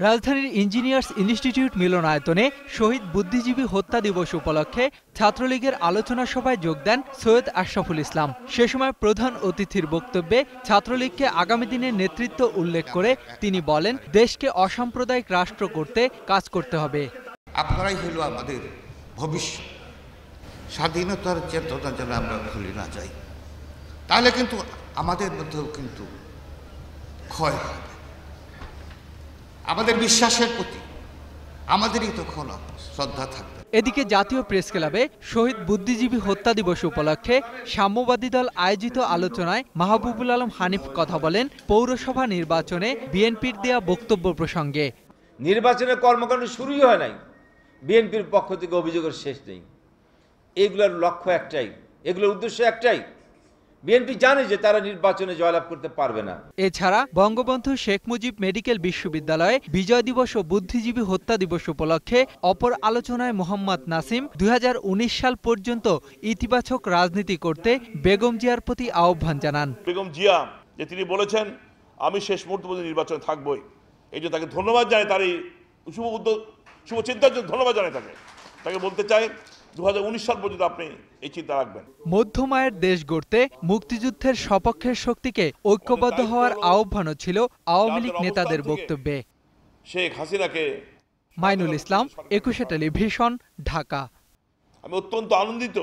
রাজধানীর engineers institute মিলনায়তনে শহীদ বুদ্ধিজীবী হত্যা দিবস উপলক্ষে ছাত্রলীগের আলোচনা সভায় যোগ দেন সৈয়দ আশরাফুল ইসলাম। সে সময় প্রধান অতিথির বক্তব্যে ছাত্রলীগকে আগামী দিনের নেতৃত্ব উল্লেখ করে তিনি বলেন, দেশকে অসাম্প্রদায়িক রাষ্ট্র করতে কাজ করতে হবে। আপনারাই হইল আমাদের ভবিষ্যৎ। স্বাধীনতার চেতনা যেন আমরা ভুলে না যাই। তাহলে কিন্তু আমাদের মধ্যেও কিন্তু ক্ষয় হবে। আমাদের বিশ্বাসের প্রতি। আমাদেরই তখন শ্রদ্ধা থাকবে। এদিকে জাতীয় প্রেস ক্লাবে শহীদ বুদ্ধিজীবী হত্যা দিবস উপলক্ষে সাম্যবাদী দল আয়োজিত আলোচনায় মাহবুবুল আলম হানিফ কথা বলেন পৌরসভা নির্বাচনে বিএনপির দেয়া বক্তব্য প্রসঙ্গে। নির্বাচনের কর্মকাণ্ড শুরুই হয় নাই। বিএনপির পক্ষ থেকে অভিযোগের শেষ নেই। এগুলোর লক্ষ্য একটাই। এগুলোর উদ্দেশ্য একটাই। বিএনপি জানে যে তারা নির্বাচনে জয়লাভ করতে পারবে না। এছাড়া বঙ্গবন্ধু শেখ মুজিব মেডিকেল বিশ্ববিদ্যালয়ে বিজয় দিবস ও বুদ্ধিজীবী হত্যা দিবস উপলক্ষে অপর আলোচনায় মোহাম্মদ নাসিম দুই সাল পর্যন্ত ইতিবাচক রাজনীতি করতে বেগম জিয়ার প্রতি আহ্বান জানান। বেগম জিয়া যে তিনি বলেছেন আমি শেষ মুহূর্ত পর্যন্ত নির্বাচনে থাকবই। এই জন্য তাকে ধন্যবাদ জানাই তার এই শুভ উদ্যোগ শুভ চিন্তার জন্য ধন্যবাদ জানাই তাকে। তাকে বলতে চাই দু সাল পর্যন্ত আপনি এই চিন্তা রাখবেন। মধ্যমায়ের দেশ গড়তে মুক্তিযুদ্ধের সপক্ষের শক্তিকে ঐক্যবদ্ধ হওয়ার আহ্বানও ছিল আওয়ামী লীগ নেতাদের বক্তব্যে। শেখ হাসিনাকে মাইনুল ইসলাম একুশে টেলিভিশন ঢাকা। আমি অত্যন্ত আনন্দিত